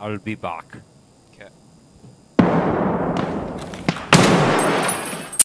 I'll be back.